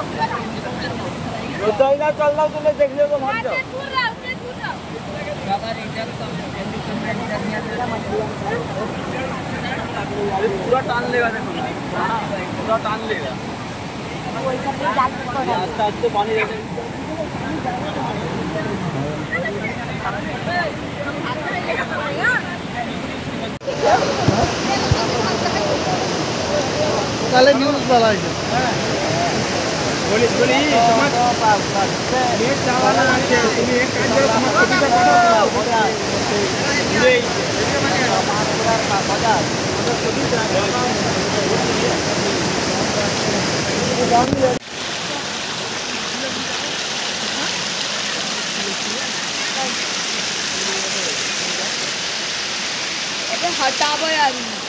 चलना चलना तुम्हें देखने को मत जाओ पूरा टान लेगा पूरा टान लेगा आस्ते आस्ते पानी কালে पोलीस कोणी समाज एक गावाला मानते तुम्ही एक काय जरा समाज कधीचा पाठवता म्हणजे कधीचा हटाबो आदमी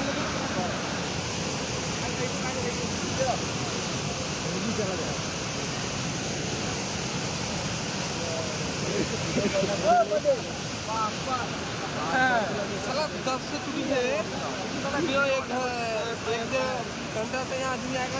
साला तो घंटा से यहाँ आदमी आएगा